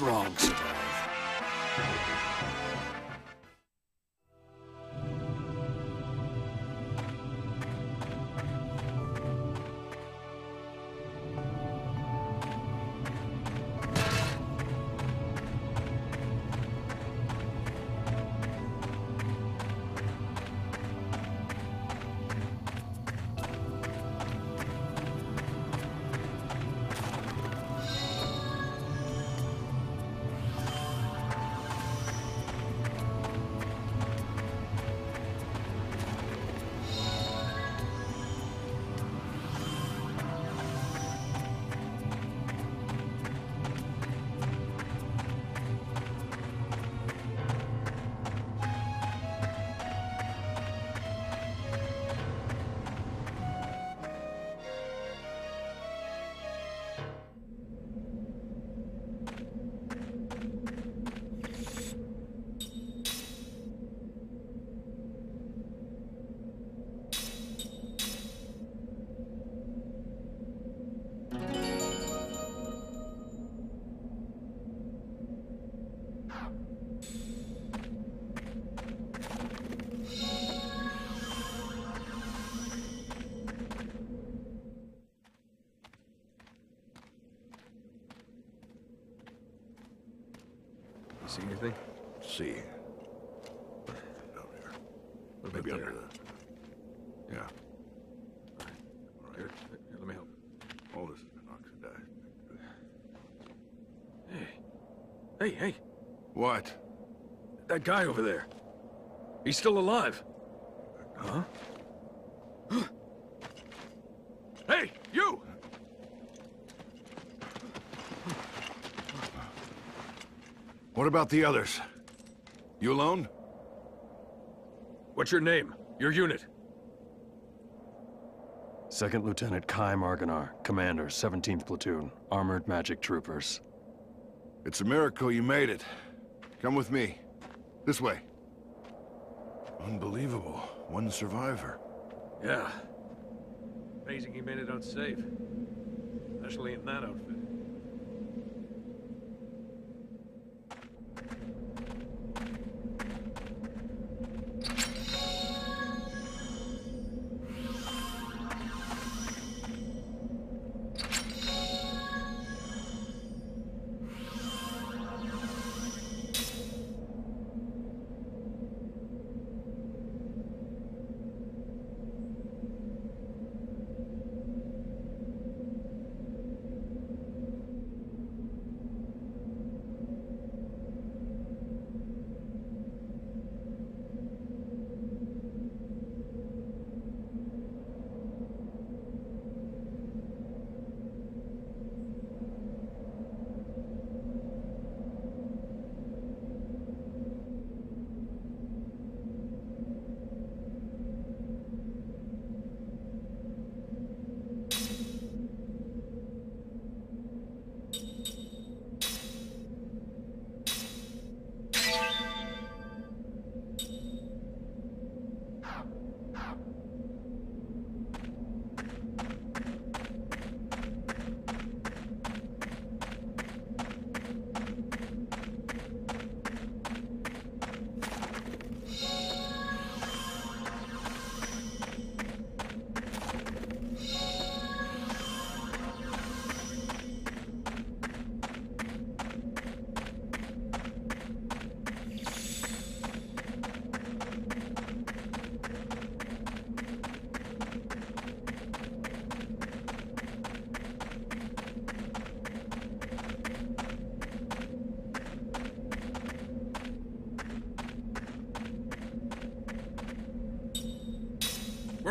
strong. See anything? See. Down here. What Maybe under there? the... Yeah. Here, here, let me help. All this has been oxidized. Hey. Hey, hey. What? That guy over there. He's still alive. Huh? hey, you! What about the others? You alone? What's your name? Your unit? Second Lieutenant Kaim Argonar, Commander, 17th Platoon, Armored Magic Troopers. It's a miracle you made it. Come with me. This way. Unbelievable. One survivor. Yeah. Amazing he made it out safe. Especially in that outfit.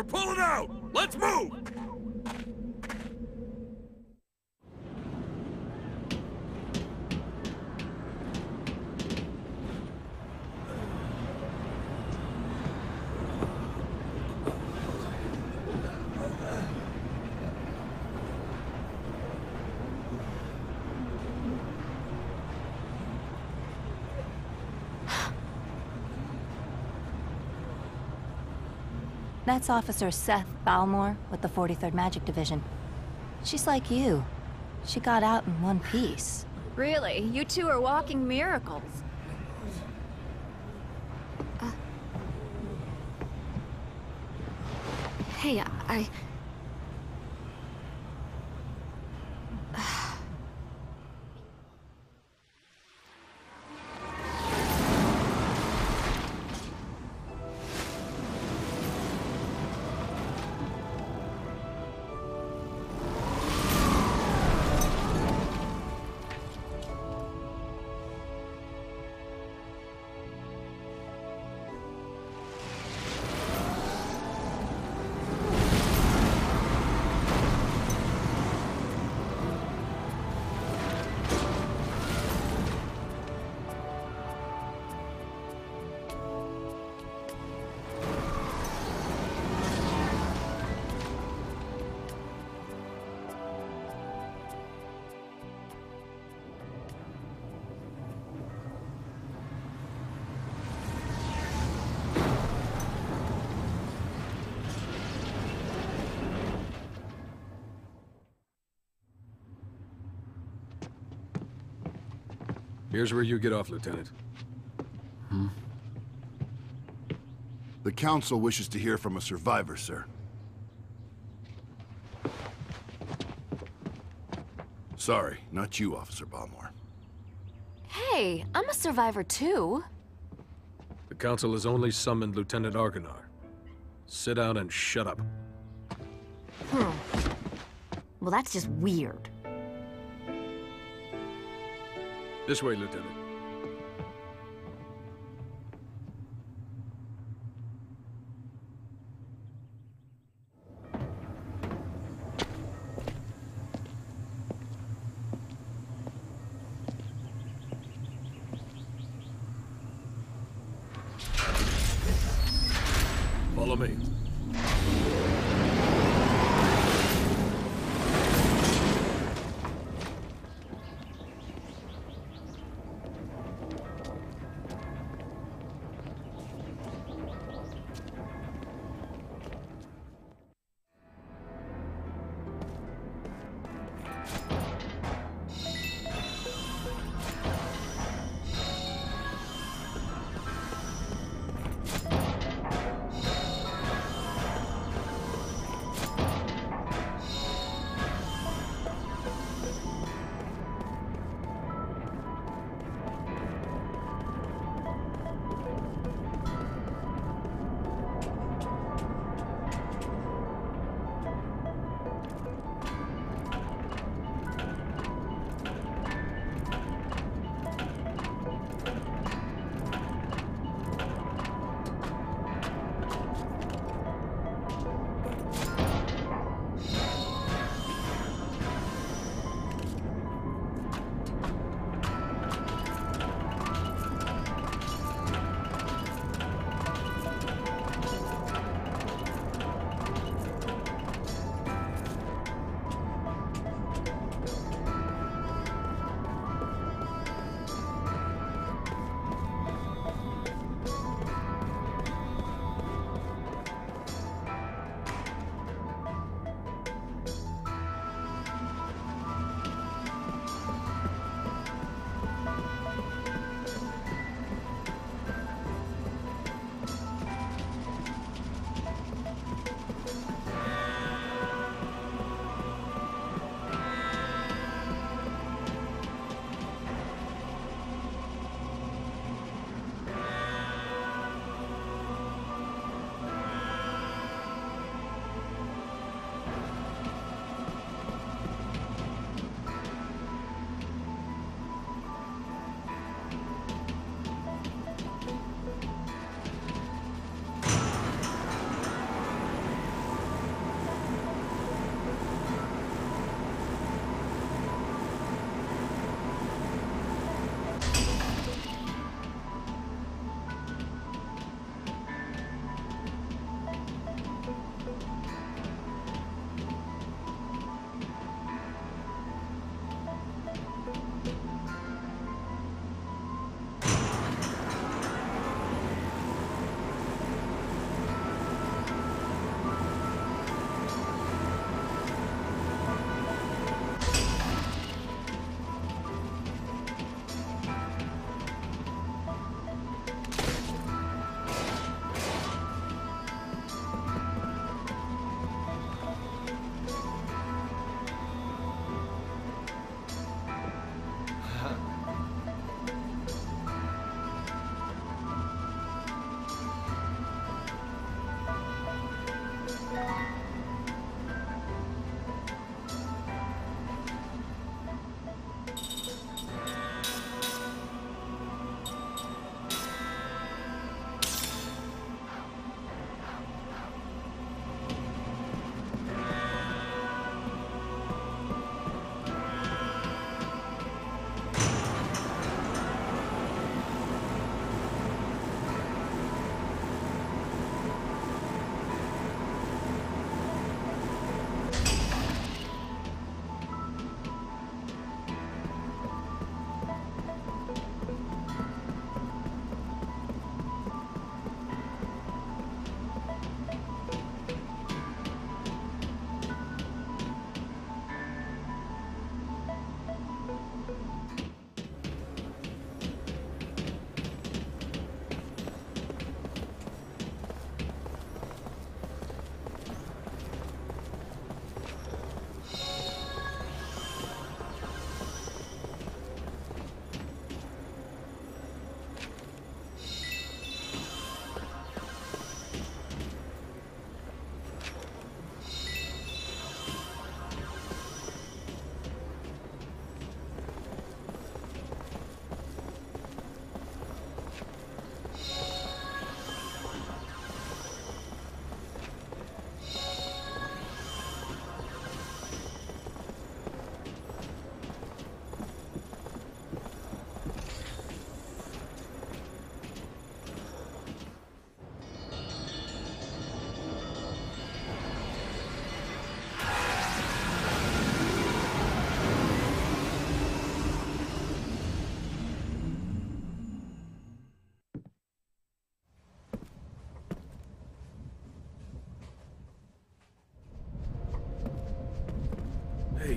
We're pulling out! Let's move! That's Officer Seth Balmore with the 43rd Magic Division. She's like you. She got out in one piece. Really, you two are walking miracles. Uh. Hey, I... Here's where you get off, Lieutenant. Hmm? The Council wishes to hear from a survivor, sir. Sorry, not you, Officer Balmore. Hey, I'm a survivor too. The Council has only summoned Lieutenant Argonar. Sit down and shut up. Hmm. Well, that's just weird. This way, Lieutenant. Follow me.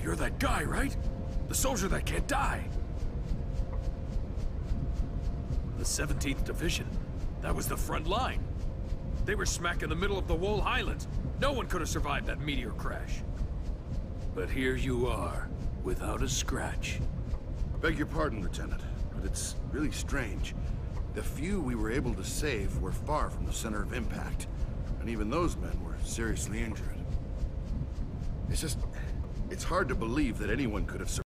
You're that guy, right? The soldier that can't die. The 17th Division. That was the front line. They were smack in the middle of the Wohl Highlands. No one could have survived that meteor crash. But here you are, without a scratch. I Beg your pardon, Lieutenant, but it's really strange. The few we were able to save were far from the center of impact, and even those men were seriously injured. It's just... it's hard to believe that anyone could have survived.